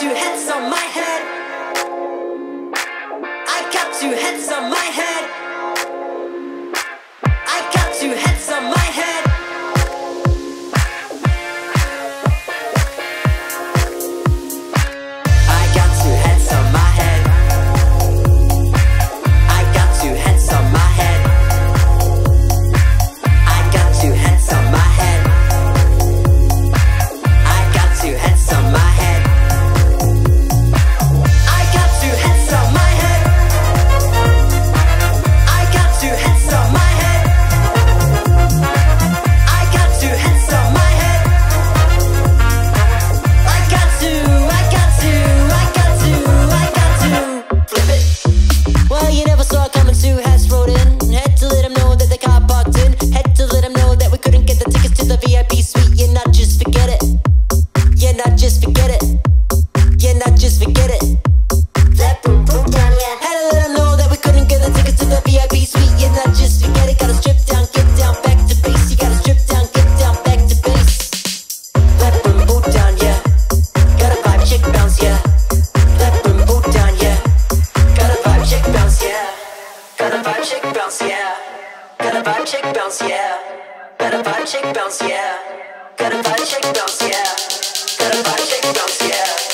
two heads on my head. I got two heads on my head. I got two heads on my head. Gotta vibe check bounce, yeah. Gotta vibe check bounce, yeah. Gotta vibe check bounce, yeah. Got bounce, yeah.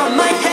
on my head.